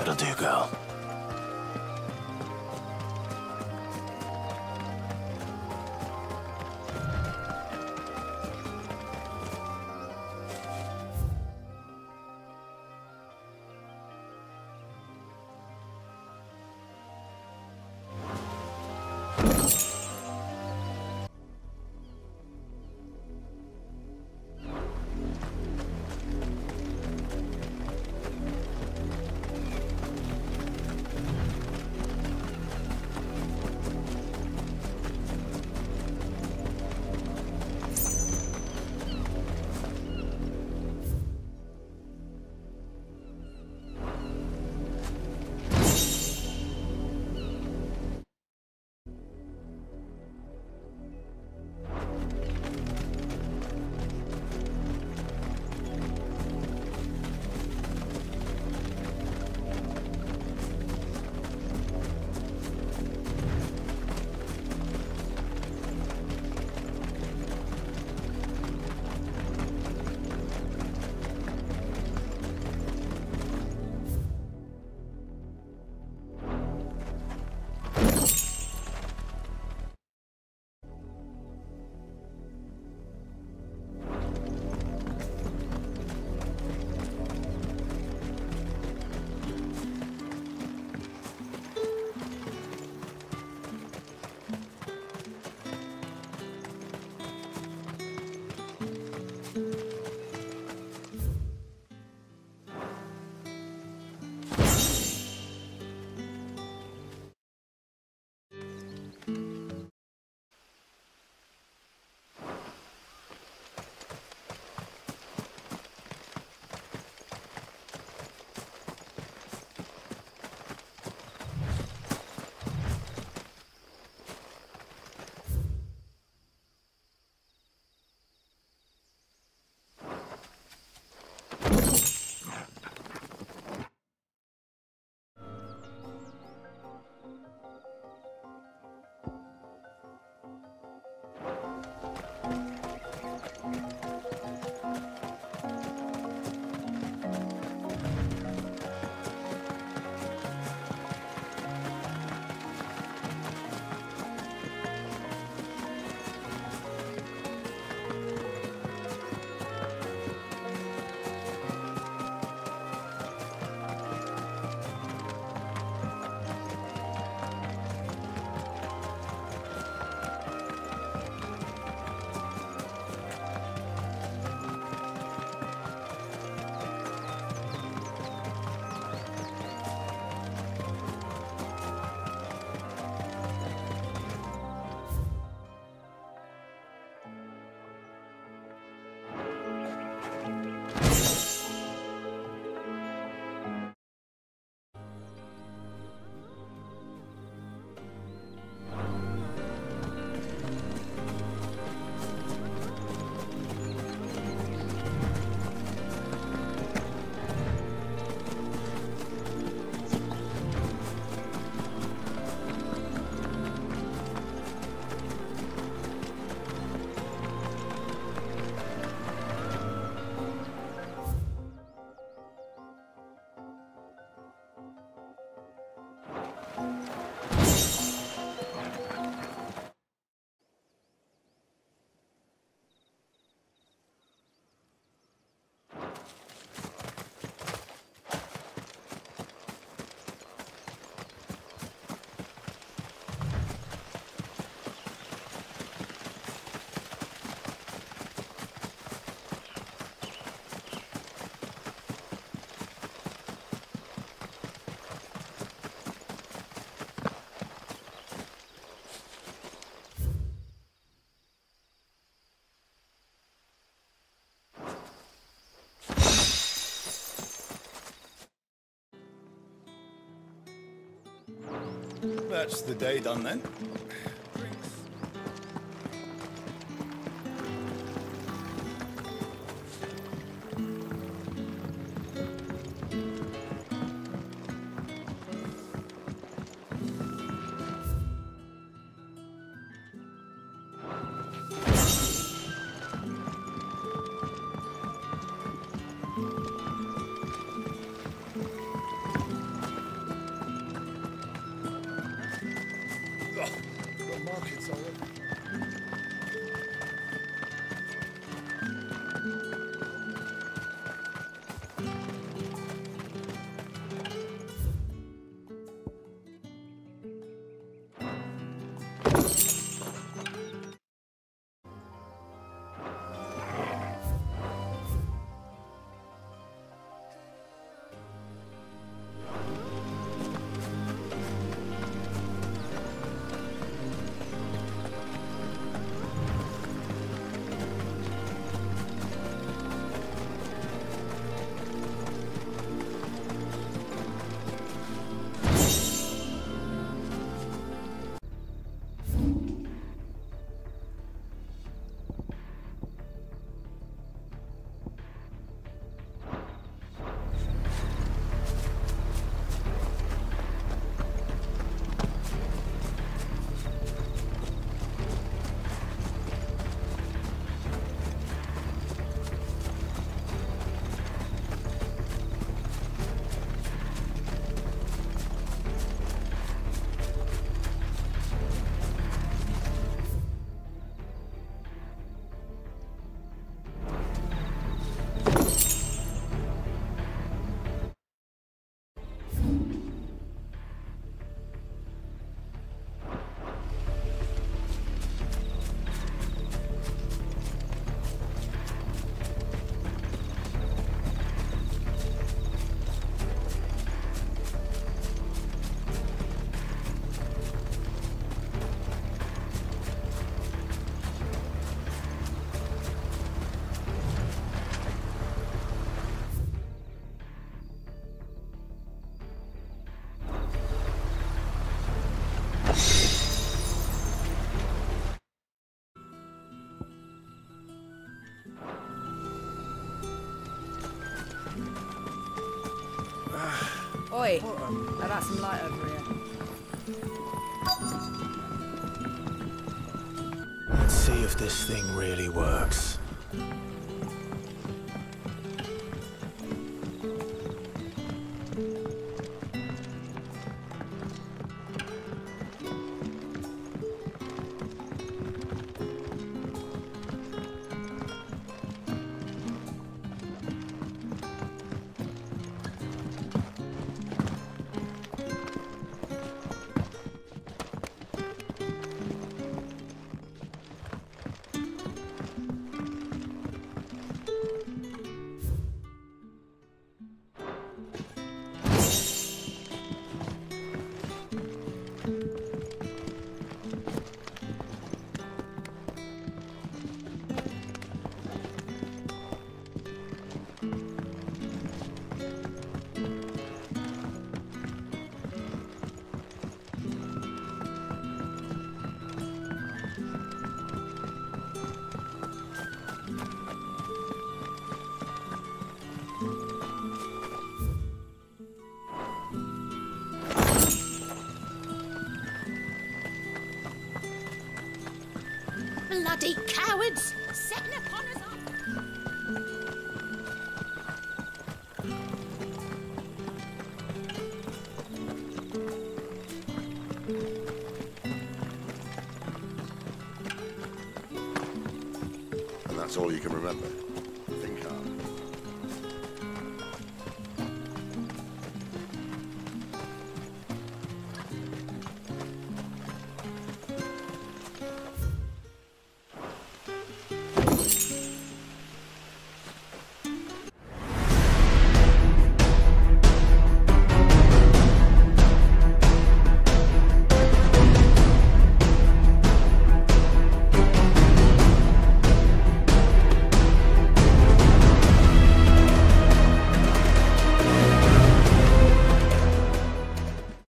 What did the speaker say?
That'll do, girl. That's the day done then. Oi, I got some light over here. Let's see if this thing really works. Bloody cowards! Setting upon us! And that's all you can remember.